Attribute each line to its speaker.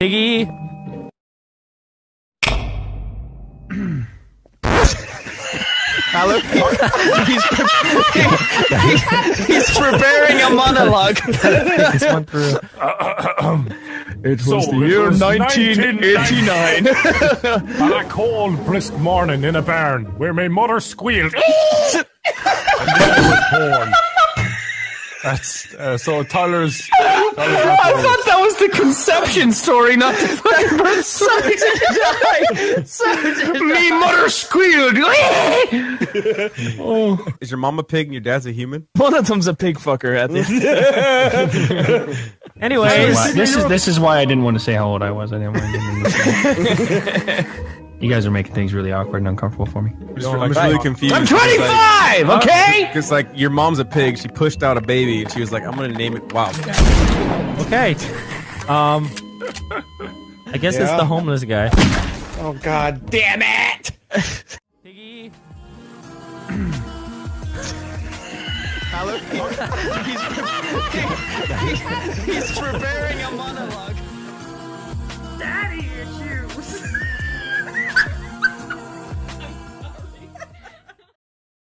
Speaker 1: Piggy.
Speaker 2: Alan, he's, pre- he's preparing a monologue.
Speaker 1: this one through.
Speaker 3: It
Speaker 4: So,
Speaker 3: was the
Speaker 4: it
Speaker 3: year
Speaker 4: was
Speaker 3: 1989.
Speaker 4: On a cold, brisk morning in a barn where my mother squealed. and then I was born. That's uh, so Tyler's. Tyler's
Speaker 2: the conception story, not the fucking birth story. Me mother squealed. Oh.
Speaker 5: Is your mom a pig and your dad's a human?
Speaker 2: One of them's a pig fucker at the
Speaker 1: Anyways,
Speaker 6: this is this is why I didn't want to say how old I was. I didn't want to. Get you guys are making things really awkward and uncomfortable for me.
Speaker 5: I'm just, I'm just really confused.
Speaker 2: I'm 25, okay?
Speaker 5: Because like your mom's a pig, she pushed out a baby, and she was like, "I'm gonna name it." Wow.
Speaker 1: okay. Um, I guess it's the homeless guy.
Speaker 3: Oh god damn it!
Speaker 1: Piggy.
Speaker 2: Alan, he's, pre- he's preparing a monologue.
Speaker 7: Daddy issues.